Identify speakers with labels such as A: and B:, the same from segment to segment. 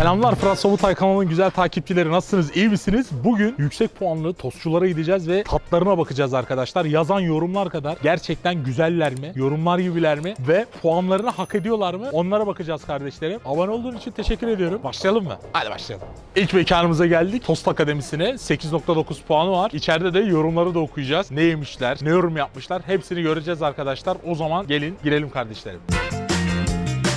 A: Selamlar Fırat Sobutay kanalının güzel takipçileri nasılsınız? İyi misiniz? Bugün yüksek puanlı tostçulara gideceğiz ve tatlarına bakacağız arkadaşlar. Yazan yorumlar kadar gerçekten güzeller mi? Yorumlar gibiler mi? Ve puanlarını hak ediyorlar mı? Onlara bakacağız kardeşlerim. Abone olduğun için teşekkür ediyorum. Başlayalım mı? Hadi başlayalım. İlk mekanımıza geldik. Tost Akademisi'ne 8.9 puanı var. İçeride de yorumları da okuyacağız. Ne yemişler, ne yorum yapmışlar hepsini göreceğiz arkadaşlar. O zaman gelin girelim kardeşlerim.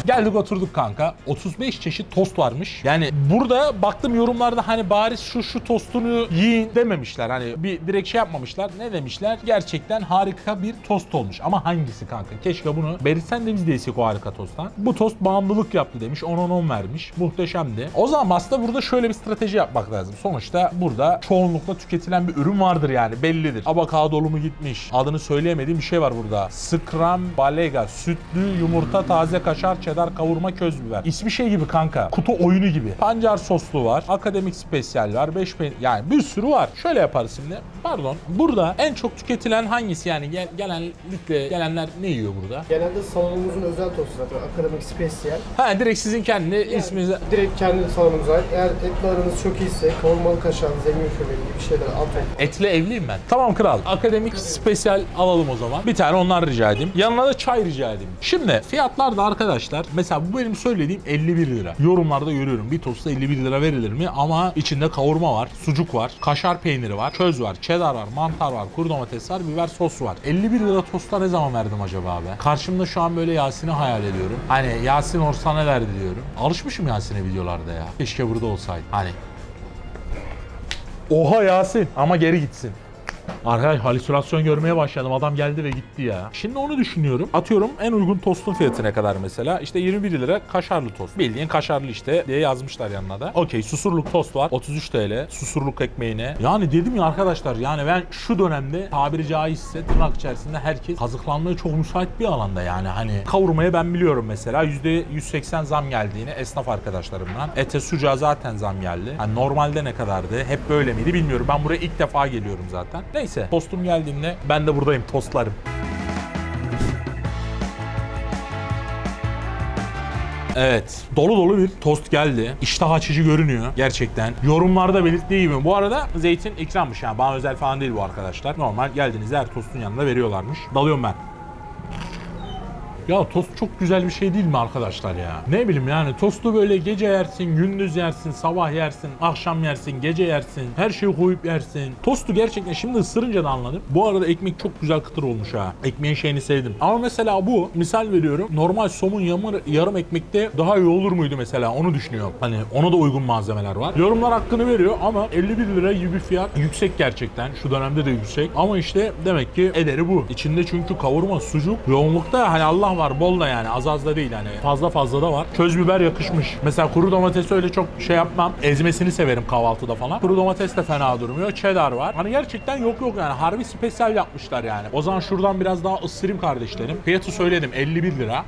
A: Geldik oturduk kanka. 35 çeşit tost varmış. Yani burada baktım yorumlarda hani bari şu şu tostunu yiyin dememişler. Hani bir direkt şey yapmamışlar. Ne demişler? Gerçekten harika bir tost olmuş. Ama hangisi kanka? Keşke bunu verirsen de biz de yesek o harika tosttan. Bu tost bağımlılık yaptı demiş. 10 10 vermiş. Muhteşemdi. O zaman aslında burada şöyle bir strateji yapmak lazım. Sonuçta burada çoğunlukla tüketilen bir ürün vardır yani bellidir. Avokadolu mu gitmiş? Adını söyleyemediğim bir şey var burada. Scrambalega, sütlü yumurta, taze kaşar, cheddar kavurma, köz biber. İsmi şey gibi kanka. Kutu oyunu gibi. Pancar soslu var. Akademik spesyal var. 5 peynir. Yani bir sürü var. Şöyle yaparız şimdi. Pardon. Burada en çok tüketilen hangisi yani? Gel, gelenlikle gelenler ne yiyor burada?
B: Genelde salonumuzun özel tostu zaten akademik spesiyel.
A: Ha direkt sizin kendi
B: Yani
A: isminize
B: Direkt kendi salonumuza ait. Eğer etli aranız çok iyiyse kavurmalı kaşar, zemin kömeli gibi şeyler alt et.
A: Etle evliyim ben. Tamam kral. Akademik spesyal alalım o zaman. Bir tane onlar rica edeyim. Yanına da çay rica edeyim. Şimdi fiyatlar da arkadaşlar. Mesela bu benim söylediğim 51 lira. Yorumlarda görüyorum. Bir tosta 51 lira verilir mi? Ama içinde kavurma var, sucuk var, kaşar peyniri var, köz var, cheddar var, mantar var, kuru domates var, biber sos var. 51 lira tosta ne zaman verdim acaba abi? Karşımda şu an böyle Yasin'i hayal ediyorum. Hani Yasin olsa ne derdi diyorum. Alışmışım Yasin'e videolarda ya. Keşke burada olsaydı. Hani Oha Yasin ama geri gitsin. Arkadaş halüsinasyon görmeye başladım. Adam geldi ve gitti ya. Şimdi onu düşünüyorum. Atıyorum en uygun tostun fiyatı ne kadar mesela? İşte 21 lira kaşarlı tost. Bildiğin kaşarlı işte diye yazmışlar yanına da. Okey susurluk tost var. 33 TL. Susurluk ekmeğine. Yani dedim ya arkadaşlar yani ben şu dönemde tabiri caizse tırnak içerisinde herkes kazıklanmaya çok müsait bir alanda yani. Hani kavurmaya ben biliyorum mesela %180 zam geldiğini esnaf arkadaşlarımdan. Ete sucuğa zaten zam geldi. Hani normalde ne kadardı? Hep böyle miydi bilmiyorum. Ben buraya ilk defa geliyorum zaten. Neyse tostum geldiğinde ben de buradayım tostlarım. Evet. Dolu dolu bir tost geldi. İştah açıcı görünüyor gerçekten. Yorumlarda belirttiği gibi. Bu arada zeytin ikrammış yani. Bana özel falan değil bu arkadaşlar. Normal geldiğinizde her tostun yanında veriyorlarmış. Dalıyorum ben. Ya tost çok güzel bir şey değil mi arkadaşlar ya? Ne bileyim yani tostu böyle gece yersin, gündüz yersin, sabah yersin, akşam yersin, gece yersin. Her şeyi koyup yersin. Tostu gerçekten şimdi ısırınca da anladım. Bu arada ekmek çok güzel kıtır olmuş ha. Ekmeğin şeyini sevdim. Ama mesela bu misal veriyorum. Normal somun yamır, yarım ekmekte daha iyi olur muydu mesela onu düşünüyorum. Hani ona da uygun malzemeler var. Yorumlar hakkını veriyor ama 51 lira gibi bir fiyat yüksek gerçekten. Şu dönemde de yüksek. Ama işte demek ki ederi bu. İçinde çünkü kavurma, sucuk, yoğunlukta hani Allah var bol da yani az az da değil hani fazla fazla da var. Köz biber yakışmış. Mesela kuru domatesi öyle çok şey yapmam. Ezmesini severim kahvaltıda falan. Kuru domates de fena durmuyor. Cheddar var. Hani gerçekten yok yok yani harbi spesyal yapmışlar yani. O zaman şuradan biraz daha ısırayım kardeşlerim. Fiyatı söyledim 51 lira.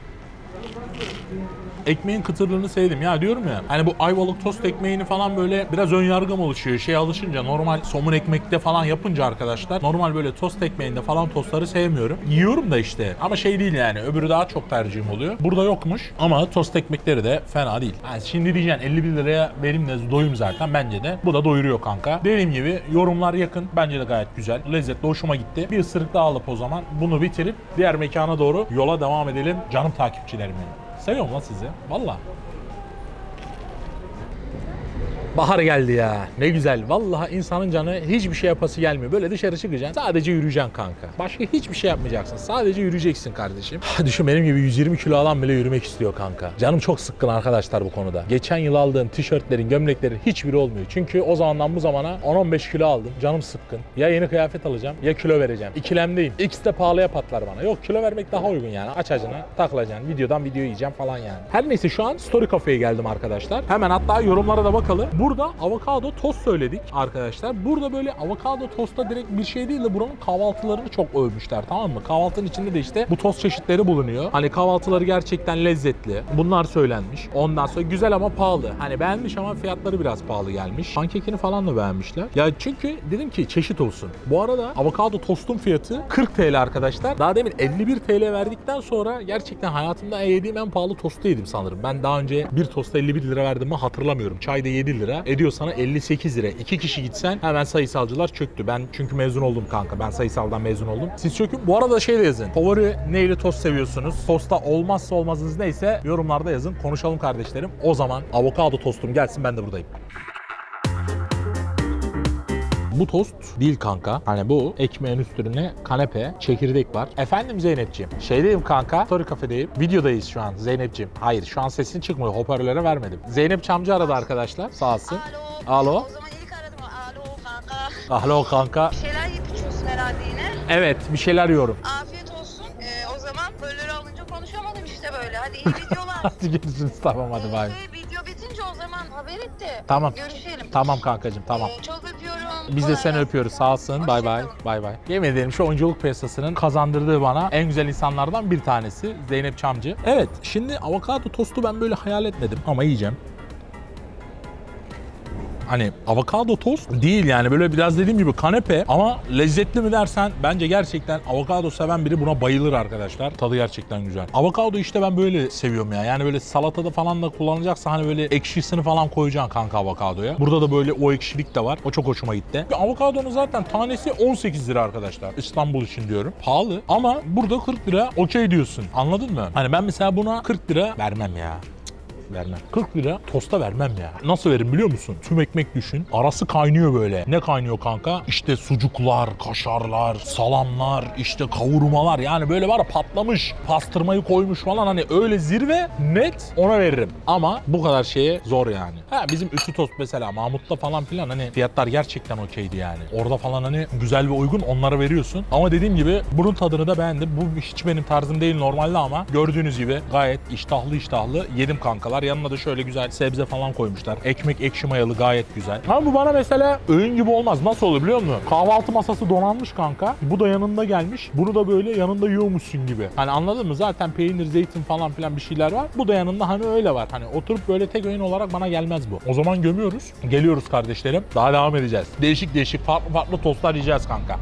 A: Ekmeğin kıtırlığını sevdim. Ya diyorum ya hani bu ayvalık tost ekmeğini falan böyle biraz ön yargım oluşuyor. Şey alışınca normal somun ekmekte falan yapınca arkadaşlar normal böyle tost ekmeğinde falan tostları sevmiyorum. Yiyorum da işte ama şey değil yani öbürü daha çok tercihim oluyor. Burada yokmuş ama tost ekmekleri de fena değil. Yani şimdi diyeceksin 51 liraya benim de doyum zaten bence de. Bu da doyuruyor kanka. Dediğim gibi yorumlar yakın. Bence de gayet güzel. Lezzetli hoşuma gitti. Bir ısırık daha alıp o zaman bunu bitirip diğer mekana doğru yola devam edelim. Canım takipçilerim benim. Seviyorum lan sizi. Valla. Bahar geldi ya. Ne güzel. Vallahi insanın canı hiçbir şey yapası gelmiyor. Böyle dışarı çıkacaksın. Sadece yürüyeceksin kanka. Başka hiçbir şey yapmayacaksın. Sadece yürüyeceksin kardeşim. Düşün benim gibi 120 kilo alan bile yürümek istiyor kanka. Canım çok sıkkın arkadaşlar bu konuda. Geçen yıl aldığım tişörtlerin, gömleklerin hiçbiri olmuyor. Çünkü o zamandan bu zamana 10-15 kilo aldım. Canım sıkkın. Ya yeni kıyafet alacağım ya kilo vereceğim. İkilemdeyim. İkisi de pahalıya patlar bana. Yok kilo vermek daha uygun yani. Aç acına takılacaksın. Videodan video yiyeceğim falan yani. Her neyse şu an Story Cafe'ye geldim arkadaşlar. Hemen hatta yorumlara da bakalım. Bu Burada avokado tost söyledik arkadaşlar. Burada böyle avokado tosta direkt bir şey değil de buranın kahvaltılarını çok övmüşler tamam mı? Kahvaltının içinde de işte bu tost çeşitleri bulunuyor. Hani kahvaltıları gerçekten lezzetli. Bunlar söylenmiş. Ondan sonra güzel ama pahalı. Hani beğenmiş ama fiyatları biraz pahalı gelmiş. Pankekini falan da beğenmişler. Ya çünkü dedim ki çeşit olsun. Bu arada avokado tostun fiyatı 40 TL arkadaşlar. Daha demin 51 TL verdikten sonra gerçekten hayatımda yediğim en pahalı tostu yedim sanırım. Ben daha önce bir tosta 51 lira verdim mi hatırlamıyorum. Çay da 7 lira. Ediyor sana 58 lira. İki kişi gitsen hemen sayısalcılar çöktü. Ben çünkü mezun oldum kanka. Ben sayısaldan mezun oldum. Siz çökün. Bu arada şey de yazın. Favori neyle tost seviyorsunuz? Tosta olmazsa olmazınız neyse yorumlarda yazın. Konuşalım kardeşlerim. O zaman avokado tostum gelsin ben de buradayım. Bu tost değil kanka. Hani bu ekmeğin üstüne kanepe, çekirdek var. Efendim Zeynep'ciğim. Şeydeyim kanka. Story kafedeyim. Videodayız şu an Zeynep'ciğim. Hayır şu an sesin çıkmıyor. Hoparlöre vermedim. Zeynep Çamcı aradı arkadaşlar. Sağ olsun.
C: Alo.
A: Alo.
C: O zaman ilk aradım. Alo kanka.
A: Alo kanka.
C: Bir şeyler yiyip içiyorsun herhalde yine.
A: Evet bir şeyler yiyorum.
C: Afiyet olsun. Ee, o zaman hoparlörü alınca konuşamadım işte böyle. Hadi iyi videolar.
A: Hadi görüşürüz tamam hadi bay.
C: Ee, video bitince o zaman haber et de.
A: Tamam.
C: Görüşelim.
A: Tamam kankacığım tamam.
C: Ee, çok.
A: Biz de seni öpüyoruz. Sağ olsun. Bay bay. Bay bay. Yemin ederim şu oyunculuk piyasasının kazandırdığı bana en güzel insanlardan bir tanesi Zeynep Çamcı. Evet şimdi avokado tostu ben böyle hayal etmedim ama yiyeceğim. Hani avokado tost değil yani böyle biraz dediğim gibi kanepe ama lezzetli mi dersen bence gerçekten avokado seven biri buna bayılır arkadaşlar. Tadı gerçekten güzel. Avokado işte ben böyle seviyorum ya. Yani böyle salatada falan da kullanacaksa hani böyle ekşisini falan koyacaksın kanka avokadoya. Burada da böyle o ekşilik de var. O çok hoşuma gitti. Avokadonun zaten tanesi 18 lira arkadaşlar. İstanbul için diyorum. Pahalı ama burada 40 lira okey diyorsun. Anladın mı? Hani ben mesela buna 40 lira vermem ya vermem. 40 lira tosta vermem ya. Nasıl veririm biliyor musun? Tüm ekmek düşün. Arası kaynıyor böyle. Ne kaynıyor kanka? İşte sucuklar, kaşarlar, salamlar, işte kavurmalar. Yani böyle var patlamış. Pastırmayı koymuş falan hani öyle zirve net ona veririm. Ama bu kadar şeye zor yani. Ha bizim ütü tost mesela Mahmut'ta falan filan hani fiyatlar gerçekten okeydi yani. Orada falan hani güzel ve uygun onlara veriyorsun. Ama dediğim gibi bunun tadını da beğendim. Bu hiç benim tarzım değil normalde ama gördüğünüz gibi gayet iştahlı iştahlı yedim kankalar. Yanına da şöyle güzel sebze falan koymuşlar. Ekmek ekşi mayalı gayet güzel. Ama bu bana mesela öğün gibi olmaz. Nasıl olur biliyor musun? Kahvaltı masası donanmış kanka. Bu da yanında gelmiş. Bunu da böyle yanında yiyormuşsun gibi. Hani anladın mı? Zaten peynir, zeytin falan filan bir şeyler var. Bu da yanında hani öyle var. Hani oturup böyle tek öğün olarak bana gelmez bu. O zaman gömüyoruz. Geliyoruz kardeşlerim. Daha devam edeceğiz. Değişik değişik farklı farklı tostlar yiyeceğiz kanka.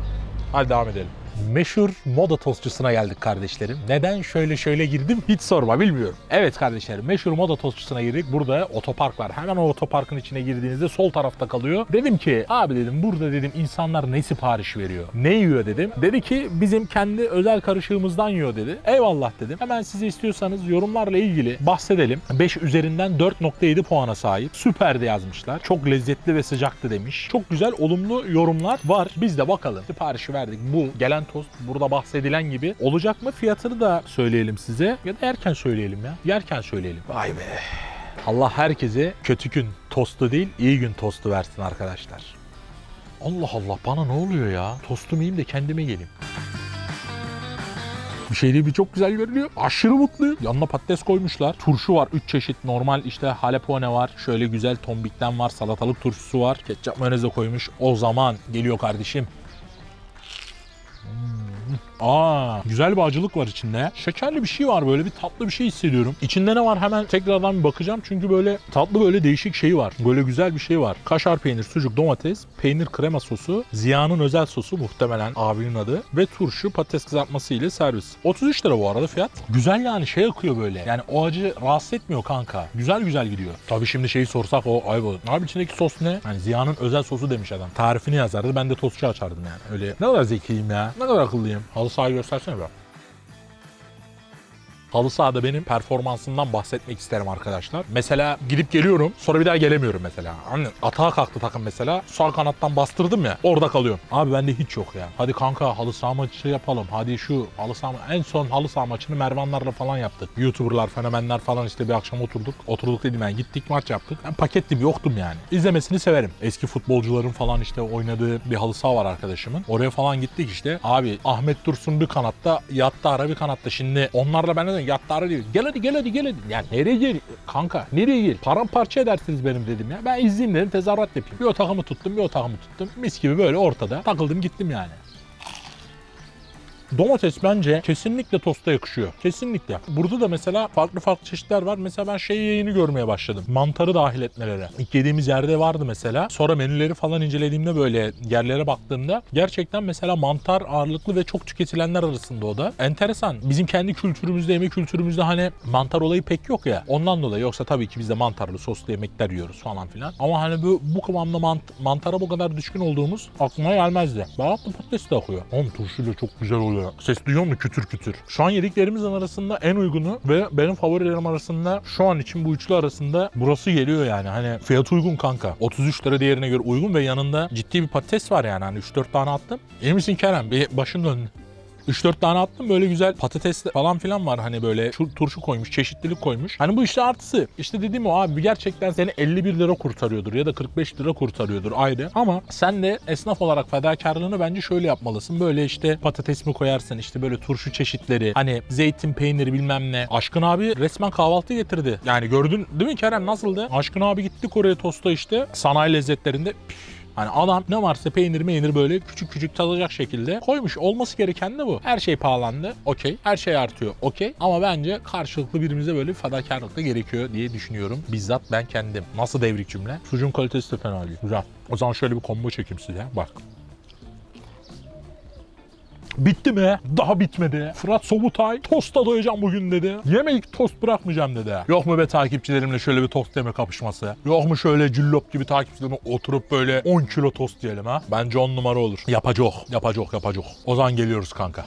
A: Hadi devam edelim. Meşhur moda tostçusuna geldik kardeşlerim. Neden şöyle şöyle girdim hiç sorma bilmiyorum. Evet kardeşlerim meşhur moda tostçusuna girdik. Burada otopark var. Hemen o otoparkın içine girdiğinizde sol tarafta kalıyor. Dedim ki abi dedim burada dedim insanlar ne sipariş veriyor? Ne yiyor dedim. Dedi ki bizim kendi özel karışığımızdan yiyor dedi. Eyvallah dedim. Hemen size istiyorsanız yorumlarla ilgili bahsedelim. 5 üzerinden 4.7 puana sahip. Süperdi yazmışlar. Çok lezzetli ve sıcaktı demiş. Çok güzel olumlu yorumlar var. Biz de bakalım. Siparişi verdik. Bu gelen tost burada bahsedilen gibi olacak mı? Fiyatını da söyleyelim size. Ya da erken söyleyelim ya. Yerken söyleyelim. Vay be. Allah herkese kötü gün tostu değil, iyi gün tostu versin arkadaşlar. Allah Allah bana ne oluyor ya? Tostumu yiyeyim de kendime geleyim. Bir şey değil bir çok güzel görünüyor. Aşırı mutluyum. Yanına patates koymuşlar. Turşu var 3 çeşit. Normal işte halepone var. Şöyle güzel tombikten var. Salatalık turşusu var. Ketçap mayonez de koymuş. O zaman geliyor kardeşim. Aa, güzel bir acılık var içinde. Şekerli bir şey var böyle bir tatlı bir şey hissediyorum. İçinde ne var hemen tekrardan bir bakacağım çünkü böyle tatlı böyle değişik şey var. Böyle güzel bir şey var. Kaşar peynir, sucuk, domates, peynir krema sosu, Ziya'nın özel sosu muhtemelen abinin adı ve turşu patates kızartması ile servis. 33 lira bu arada fiyat. Güzel yani şey akıyor böyle. Yani o acı rahatsız etmiyor kanka. Güzel güzel gidiyor. Tabii şimdi şeyi sorsak o ay bu. Abi içindeki sos ne? Hani Ziya'nın özel sosu demiş adam. Tarifini yazardı. Ben de tostçu açardım yani. Öyle ne kadar zekiyim ya. Ne kadar akıllıyım. Halı Sayur. Halı sahada benim performansımdan bahsetmek isterim arkadaşlar. Mesela gidip geliyorum sonra bir daha gelemiyorum mesela. Hani atağa kalktı takım mesela. Sağ kanattan bastırdım ya orada kalıyorum. Abi bende hiç yok ya. Hadi kanka halı saha maçı yapalım. Hadi şu halı saha en son halı saha maçını Mervanlarla falan yaptık. Youtuberlar, fenomenler falan işte bir akşam oturduk. Oturduk dedim yani gittik maç yaptık. Ben pakettim yoktum yani. İzlemesini severim. Eski futbolcuların falan işte oynadığı bir halı saha var arkadaşımın. Oraya falan gittik işte. Abi Ahmet Dursun bir kanatta, Yattı Ara bir kanatta. Şimdi onlarla ben de yatları diyor. Gel hadi gel hadi gel hadi. Ya nereye gel? Kanka nereye gel? Paramparça edersiniz benim dedim ya. Ben izleyeyim dedim tezahürat yapayım. Bir o takımı tuttum bir o takımı tuttum. Mis gibi böyle ortada takıldım gittim yani. Domates bence kesinlikle tosta yakışıyor. Kesinlikle. Burada da mesela farklı farklı çeşitler var. Mesela ben şey yayını görmeye başladım. Mantarı dahil etmeleri. İlk yediğimiz yerde vardı mesela. Sonra menüleri falan incelediğimde böyle yerlere baktığımda gerçekten mesela mantar ağırlıklı ve çok tüketilenler arasında o da. Enteresan. Bizim kendi kültürümüzde, yemek kültürümüzde hani mantar olayı pek yok ya. Ondan dolayı yoksa tabii ki biz de mantarlı soslu yemekler yiyoruz falan filan. Ama hani bu, bu kıvamda mant- mantara bu kadar düşkün olduğumuz aklıma gelmezdi. Baharatlı patates de akıyor. Oğlum turşuyla çok güzel oluyor. Ses duyuyor musun? Kütür kütür. Şu an yediklerimizin arasında en uygunu ve benim favorilerim arasında şu an için bu üçlü arasında burası geliyor yani. Hani fiyat uygun kanka. 33 lira diğerine göre uygun ve yanında ciddi bir patates var yani. Hani 3-4 tane attım. İyi misin Kerem? Bir başın döndü. 3-4 tane attım böyle güzel patates falan filan var hani böyle şu- turşu koymuş, çeşitlilik koymuş. Hani bu işte artısı. İşte dediğim o abi gerçekten seni 51 lira kurtarıyordur ya da 45 lira kurtarıyordur ayrı. Ama sen de esnaf olarak fedakarlığını bence şöyle yapmalısın. Böyle işte patates mi koyarsın işte böyle turşu çeşitleri hani zeytin peyniri bilmem ne. Aşkın abi resmen kahvaltı getirdi. Yani gördün değil mi Kerem nasıldı? Aşkın abi gittik oraya tosta işte sanayi lezzetlerinde Püf, Hani adam ne varsa peynir meynir böyle küçük küçük tadacak şekilde koymuş. Olması gereken de bu. Her şey pahalandı. Okey. Her şey artıyor. Okey. Ama bence karşılıklı birbirimize böyle bir fedakarlık da gerekiyor diye düşünüyorum. Bizzat ben kendim. Nasıl devrik cümle? Sucuğun kalitesi de fena değil. Güzel. O zaman şöyle bir combo çekeyim size. Bak. Bitti mi? Daha bitmedi. Fırat Sobutay tosta doyacağım bugün dedi. Yemek tost bırakmayacağım dedi. Yok mu be takipçilerimle şöyle bir tost yeme kapışması? Yok mu şöyle cüllop gibi takipçilerimle oturup böyle 10 kilo tost yiyelim ha? Bence 10 numara olur. Yapacak, yapacak, yapacak. O zaman geliyoruz kanka.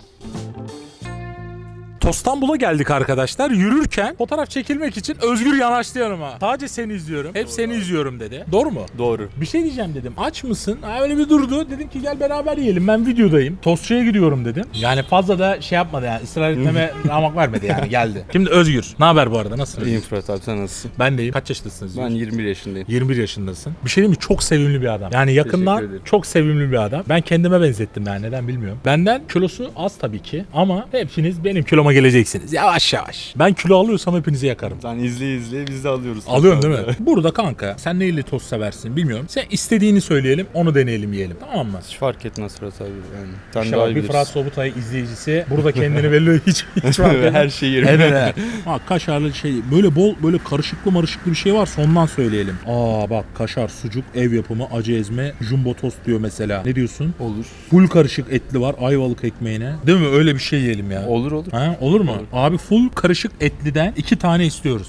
A: Tostanbul'a geldik arkadaşlar. Yürürken fotoğraf çekilmek için Özgür yanaştı yanıma. Sadece seni izliyorum. Hep seni izliyorum dedi. Doğru mu?
D: Doğru.
A: Bir şey diyeceğim dedim. Aç mısın? Ha, öyle bir durdu. Dedim ki gel beraber yiyelim. Ben videodayım. Tostçuya gidiyorum dedim. Yani fazla da şey yapmadı yani. ısrar etmeme ramak vermedi yani. Geldi. Şimdi Özgür. Ne haber bu arada? Nasılsın?
D: İyiyim Fırat abi sen nasılsın?
A: Ben deyim. Kaç yaşındasınız?
D: Ben 21 yaşındayım.
A: 21 yaşındasın. Bir şey diyeyim mi? Çok sevimli bir adam. Yani yakından çok sevimli bir adam. Ben kendime benzettim yani neden bilmiyorum. Benden kilosu az tabii ki ama hepiniz benim kiloma geleceksiniz. Yavaş yavaş. Ben kilo alıyorsam hepinizi yakarım.
D: Sen izleye izleye biz de alıyoruz.
A: Alıyorsun değil mi? Burada kanka sen neyle tost seversin bilmiyorum. Sen istediğini söyleyelim onu deneyelim yiyelim tamam mı?
D: Hiç fark etmez Fırat abi yani. Sen
A: İşte
D: daha
A: bir. Fırat Sobutay izleyicisi burada kendini belli hiç hiç fark etmez.
D: Her şeyi yerim.
A: Evet evet. Bak kaşarlı şey böyle bol böyle karışıklı marışıklı bir şey varsa ondan söyleyelim. Aa bak kaşar, sucuk, ev yapımı, acı ezme, jumbo tost diyor mesela. Ne diyorsun?
D: Olur.
A: Full karışık etli var ayvalık ekmeğine. Değil mi? Öyle bir şey yiyelim ya.
D: Olur olur.
A: Ha, olur mu? Abi full karışık etliden iki tane istiyoruz.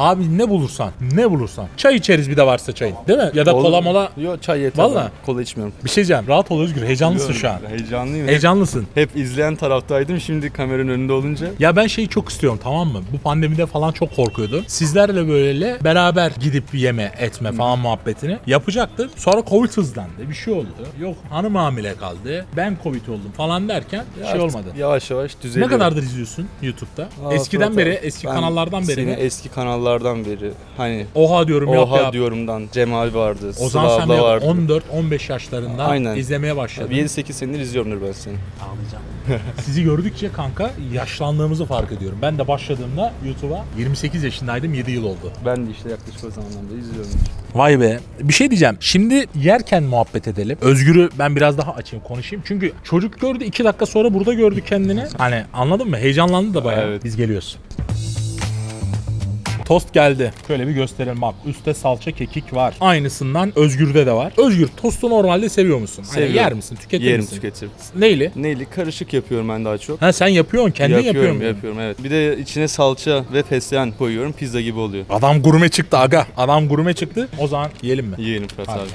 A: Abi ne bulursan, ne bulursan. Çay içeriz bir de varsa çayın. Değil mi? Ya da
D: Olur.
A: kola mola.
D: Yok çay yeter.
A: Valla.
D: Kola içmiyorum.
A: Bir şey diyeceğim. Rahat ol Özgür. Heyecanlısın şu an.
D: Heyecanlıyım. Hep,
A: Heyecanlısın.
D: hep izleyen taraftaydım. Şimdi kameranın önünde olunca.
A: Ya ben şeyi çok istiyorum tamam mı? Bu pandemide falan çok korkuyordum. Sizlerle böyle beraber gidip yeme etme falan muhabbetini yapacaktık. Sonra Covid hızlandı. Bir şey oldu. Yok hanım hamile kaldı. Ben Covid oldum falan derken şey
D: Artık
A: olmadı.
D: Yavaş yavaş
A: Ne
D: düzeliyor.
A: kadardır izliyorsun YouTube'da?
D: Aa,
A: Eskiden beri, eski kanallardan beri
D: seni eski kanallardan beri. Hani
A: Oha diyorum yap
D: Oha
A: yap.
D: diyorumdan Cemal vardı.
A: O
D: Sıla
A: zaman sen
D: abla vardı.
A: 14-15 yaşlarında
D: Aynen.
A: izlemeye başladın.
D: 7-8 senedir izliyorumdur ben seni.
A: Ağlayacağım. Sizi gördükçe kanka yaşlandığımızı fark ediyorum. Ben de başladığımda YouTube'a 28 yaşındaydım 7 yıl oldu.
D: Ben de işte yaklaşık o zamandan beri izliyorum.
A: Vay be. Bir şey diyeceğim. Şimdi yerken muhabbet edelim. Özgür'ü ben biraz daha açayım konuşayım. Çünkü çocuk gördü 2 dakika sonra burada gördü kendini. Hani anladın mı? Heyecanlandı da bayağı.
D: Evet.
A: Biz geliyoruz. Tost geldi. Şöyle bir gösterelim bak. Üstte salça kekik var. Aynısından Özgür'de de var. Özgür tostu normalde seviyor musun? Hani
D: Seviyorum.
A: yer misin? Tüketir
D: Yerim
A: misin?
D: tüketirim.
A: Neyle?
D: Neyli? Karışık yapıyorum ben daha çok.
A: Ha sen yapıyorsun. Kendin
D: yapıyorum,
A: yapıyorsun.
D: yapıyorum evet. Bir de içine salça ve fesleğen koyuyorum. Pizza gibi oluyor.
A: Adam gurme çıktı aga. Adam gurme çıktı. O zaman yiyelim mi?
D: Yiyelim Fırat abi.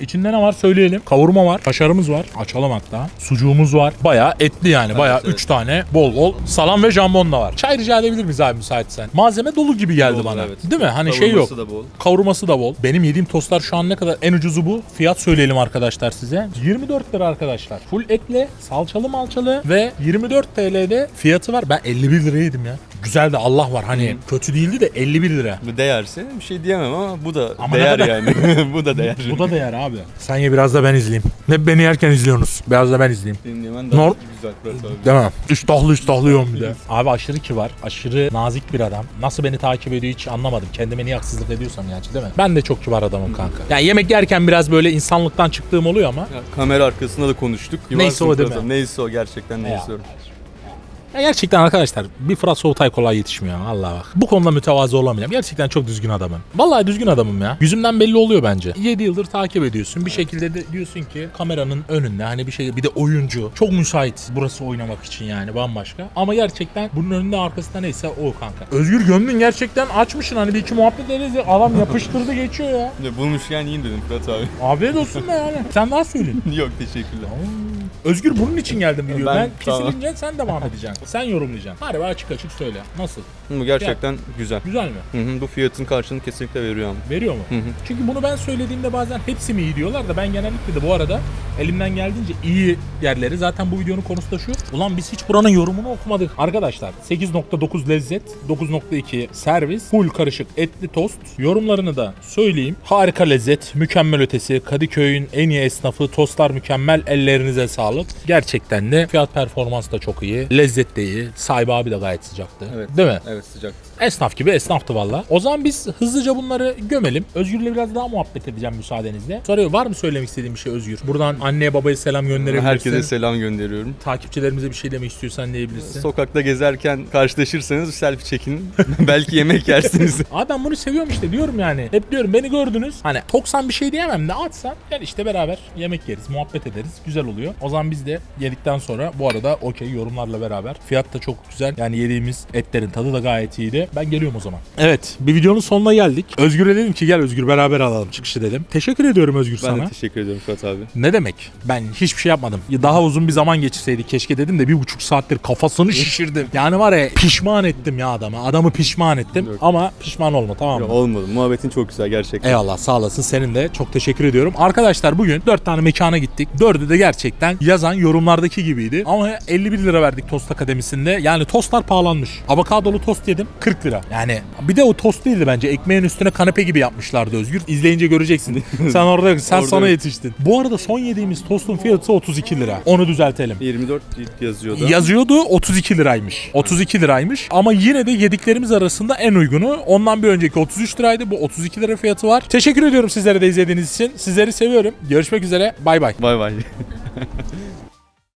A: İçinde ne var söyleyelim. Kavurma var, kaşarımız var. Açalım hatta. Sucuğumuz var. Bayağı etli yani. Bayağı 3
D: evet.
A: tane bol bol. Salam ve jambon da var. Çay rica edebilir miyiz abi müsaitsen? Malzeme dolu gibi geldi
D: Dolu,
A: bana.
D: evet.
A: Değil mi? Hani şey yok.
D: Kavurması da bol.
A: Kavurması da bol. Benim yediğim tostlar şu an ne kadar? En ucuzu bu. Fiyat söyleyelim arkadaşlar size. 24 lira arkadaşlar. Full etli, salçalı malçalı ve 24 TL'de fiyatı var. Ben 51 lira yedim ya. Güzel de Allah var hani kötü değildi de 51 lira.
D: Değerse bir şey diyemem ama bu da
A: Ama ne
D: değer
A: kadar-
D: yani. bu da değer.
A: Bu da değer abi. Sen ye biraz da ben izleyeyim. Hep beni yerken izliyorsunuz. Biraz da ben izleyeyim.
D: Senin yemen daha
A: Nor-
D: güzel Fırat abi.
A: Değil mi? İştahlı iştahlı yiyorum bir de. Abi aşırı kibar, aşırı nazik bir adam. Nasıl beni takip ediyor hiç anlamadım. Kendime niye haksızlık ediyorsam gerçi değil mi? Ben de çok kibar adamım kanka. Yani yemek yerken biraz böyle insanlıktan çıktığım oluyor ama.
D: Ya, kamera arkasında da konuştuk.
A: Neyse o
D: Fırat
A: değil mi?
D: abi. Neyse o gerçekten neyse o.
A: Ya gerçekten arkadaşlar bir Fırat Soğutay kolay yetişmiyor. Allah bak. Bu konuda mütevazı olamayacağım. Gerçekten çok düzgün adamım. Vallahi düzgün adamım ya. Yüzümden belli oluyor bence. 7 yıldır takip ediyorsun. Bir şekilde de diyorsun ki kameranın önünde hani bir şey bir de oyuncu. Çok müsait burası oynamak için yani bambaşka. Ama gerçekten bunun önünde arkasında neyse o kanka. Özgür gömdün gerçekten açmışsın hani bir iki muhabbet ederiz ya. Adam yapıştırdı geçiyor ya.
D: Ya, bulmuşken yiyin dedim Fırat abi.
A: Afiyet olsun be yani. Sen daha söyle.
D: Yok teşekkürler.
A: Özgür bunun için geldim video. Ben,
D: Ben-
A: kesilince sen devam edeceksin. Sen yorumlayacaksın. Harbi açık açık söyle. Nasıl?
D: Bu gerçekten güzel.
A: Güzel mi?
D: Hı hı, bu fiyatın karşılığını kesinlikle veriyor ama.
A: Veriyor mu?
D: Hı hı.
A: Çünkü bunu ben söylediğimde bazen hepsi mi iyi diyorlar da ben genellikle de bu arada elimden geldiğince iyi yerleri zaten bu videonun konusu da şu. Ulan biz hiç buranın yorumunu okumadık. Arkadaşlar 8.9 lezzet, 9.2 servis, full karışık etli tost. Yorumlarını da söyleyeyim. Harika lezzet, mükemmel ötesi, Kadıköy'ün en iyi esnafı, tostlar mükemmel, ellerinize sağlık. Gerçekten de fiyat performans da çok iyi, lezzet de iyi. Sahibi abi de gayet sıcaktı.
D: Evet.
A: Değil mi?
D: Evet sıcak.
A: Esnaf gibi esnaftı valla. O zaman biz hızlıca bunları gömelim. Özgür'le biraz daha muhabbet edeceğim müsaadenizle. Soruyor var mı söylemek istediğin bir şey Özgür? Buradan anneye babaya selam gönderebilirsin.
D: Herkese selam gönderiyorum.
A: Takipçilerimize bir şey demek istiyorsan diyebilirsin.
D: Sokakta gezerken karşılaşırsanız selfie çekin. Belki yemek yersiniz.
A: Abi ben bunu seviyorum işte diyorum yani. Hep diyorum beni gördünüz. Hani toksan bir şey diyemem de atsan gel işte beraber yemek yeriz, muhabbet ederiz. Güzel oluyor. O zaman biz de yedikten sonra bu arada okey yorumlarla beraber. Fiyat da çok güzel. Yani yediğimiz etlerin tadı da gayet iyiydi. Ben geliyorum o zaman. Evet bir videonun sonuna geldik. Özgür'e dedim ki gel Özgür beraber alalım çıkışı dedim. Teşekkür ediyorum Özgür
D: ben
A: sana.
D: de teşekkür ediyorum Fırat abi.
A: Ne demek? Ben hiçbir şey yapmadım. Daha uzun bir zaman geçirseydik keşke dedim de bir buçuk saattir kafasını şişirdim. Yani var ya pişman ettim ya adamı. Adamı pişman ettim
D: Yok.
A: ama pişman olma tamam mı?
D: Yok, olmadı. Muhabbetin çok güzel gerçekten.
A: Eyvallah sağ olasın senin de çok teşekkür ediyorum. Arkadaşlar bugün 4 tane mekana gittik. Dördü de gerçekten yazan yorumlardaki gibiydi. Ama 51 lira verdik tost akademisinde. Yani tostlar pahalanmış. Avokadolu tost yedim 40 lira. Yani bir de o tost değildi bence. Ekmeğin üstüne kanepe gibi yapmışlardı Özgür. İzleyince göreceksin. sen orada. Sen
D: Orada
A: sana yetiştin. Bu arada son yediğimiz tostun fiyatı 32 lira. Onu düzeltelim.
D: 24 yazıyordu.
A: Yazıyordu 32 liraymış. 32 liraymış ama yine de yediklerimiz arasında en uygunu. Ondan bir önceki 33 liraydı. Bu 32 lira fiyatı var. Teşekkür ediyorum sizlere de izlediğiniz için. Sizleri seviyorum. Görüşmek üzere. Bay bay.
D: Bay bay.